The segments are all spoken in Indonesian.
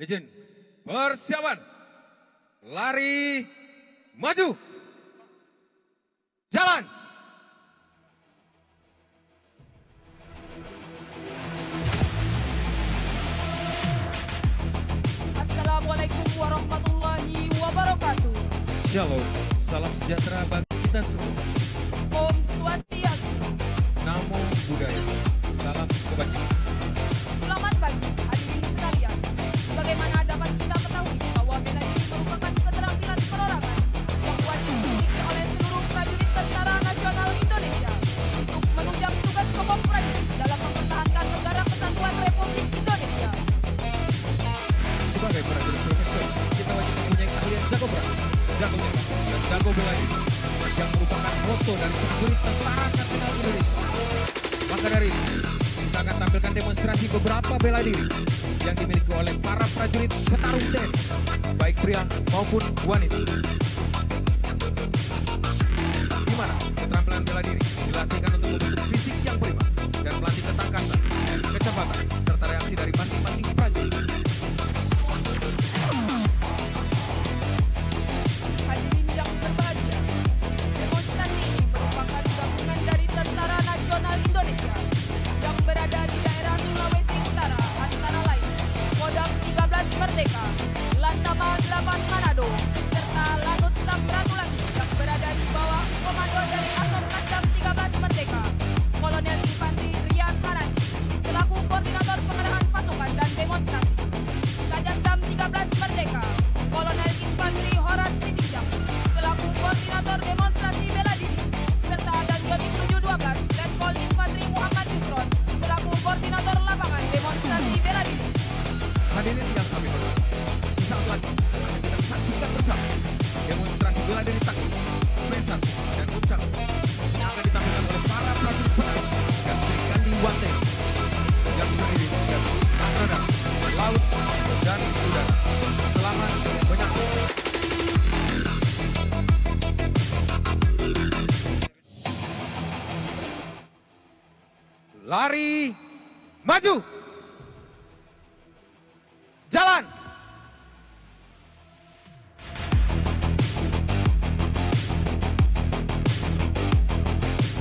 Izin. Persiapan. Lari. Maju. Jalan. Assalamualaikum warahmatullahi wabarakatuh. Shalom. Salam sejahtera bagi kita semua. Om Swastiastu. Namo Buddhaya. Salam kebajikan. Diri yang dimiliki oleh para prajurit petarung TNI, baik pria maupun wanita. Di mana keterampilan bela diri 8 Manado, serta Lanut Samratulangi yang berada di bawah komando dari Asop Lanjam 13 Merdeka, Kolonel Infantri Rian Hanandi, selaku koordinator pengerahan pasukan dan demonstrasi. Kajastam 13 Merdeka, Kolonel Infantri Lari, maju, jalan.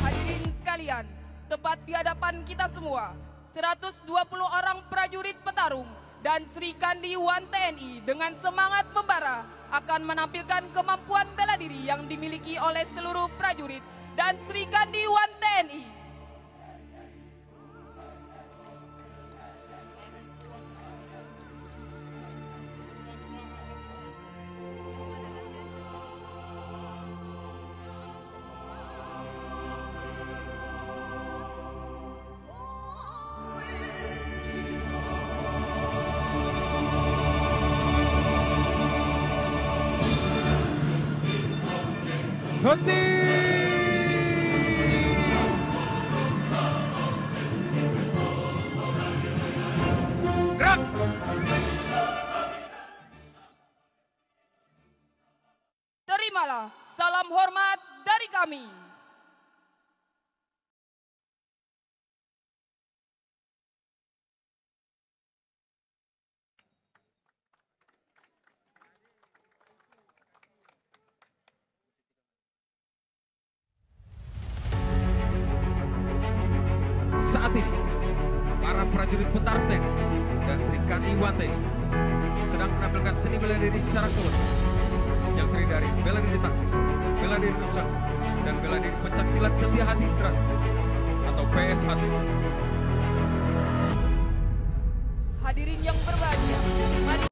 Hadirin sekalian, tepat di hadapan kita semua, 120 orang prajurit petarung dan Sri Kandi Wan TNI dengan semangat membara akan menampilkan kemampuan bela diri yang dimiliki oleh seluruh prajurit dan Sri Kandi Wan TNI. 원대 menampilkan seni bela diri secara kolosal yang terdiri dari bela diri taktis, bela diri puncak, dan bela diri pencak silat setia hati terakhir atau PSHT. Hadirin yang berbahagia, mari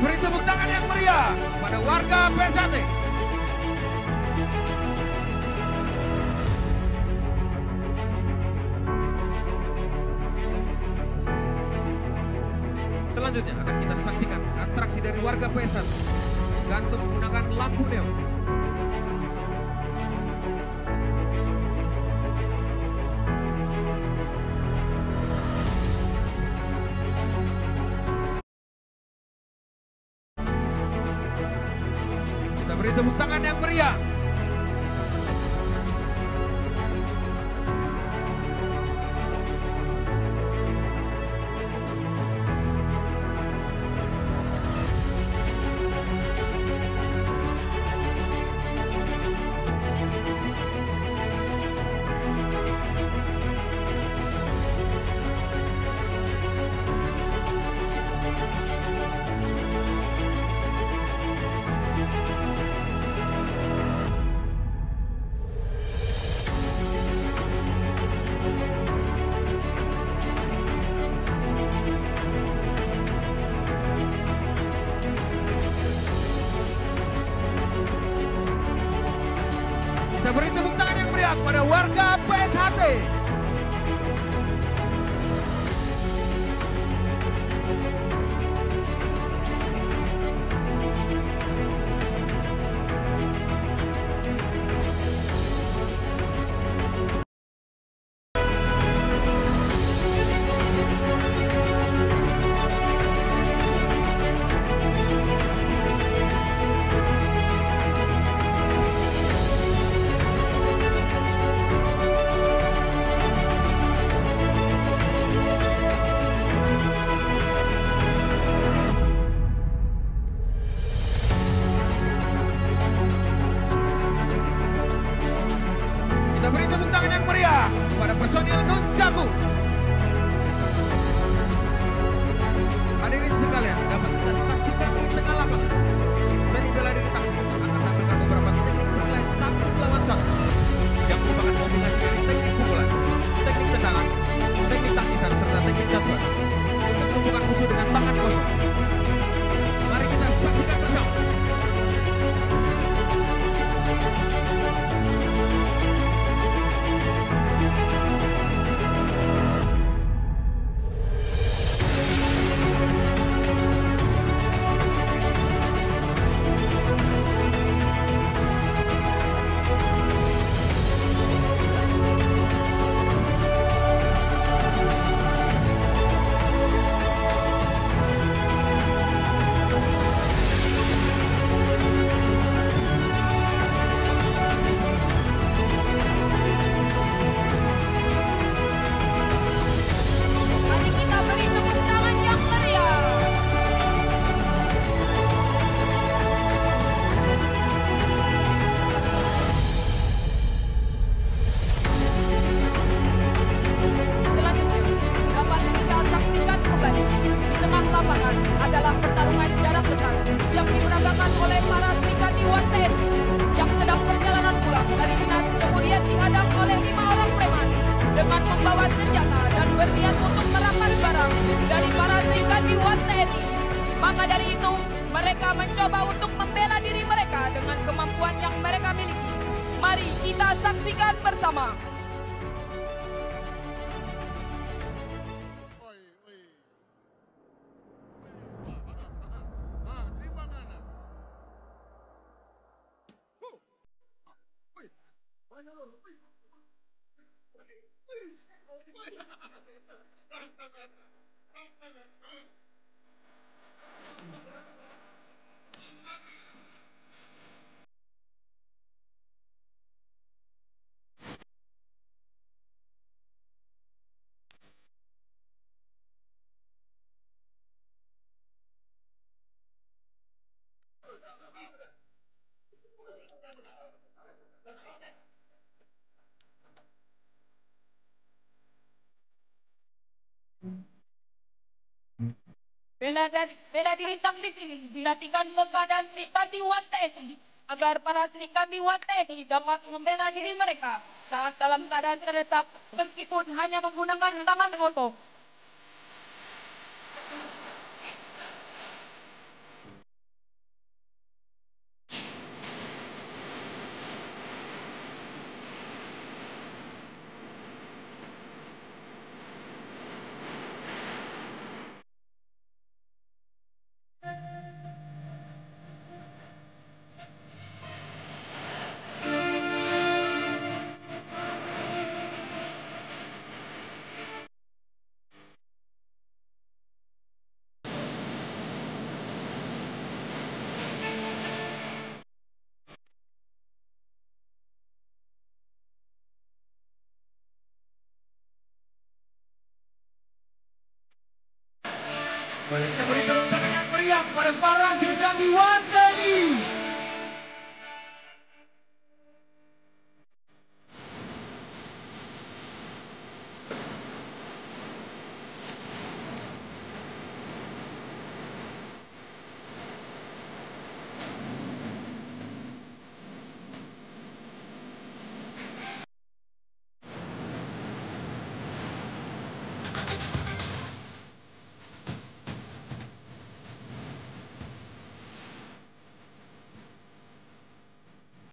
beri tepuk tangan yang meriah pada warga PSAT. Selanjutnya akan kita saksikan atraksi dari warga PSAT gantung menggunakan lampu neon. Meriah kepada warga PSHT. personnel non tabou. Senjata dan berniat untuk merampas barang dari para Srikatiwan TNI. Maka dari itu, mereka mencoba untuk membela diri mereka dengan kemampuan yang mereka miliki. Mari kita saksikan bersama. dari, dari di sini dilatihkan kepada Sri Kandi agar para Sri Kandi TNI dapat membela diri mereka saat dalam keadaan terdesak meskipun hanya menggunakan tangan kosong. 41 Korea, Korea, Korea,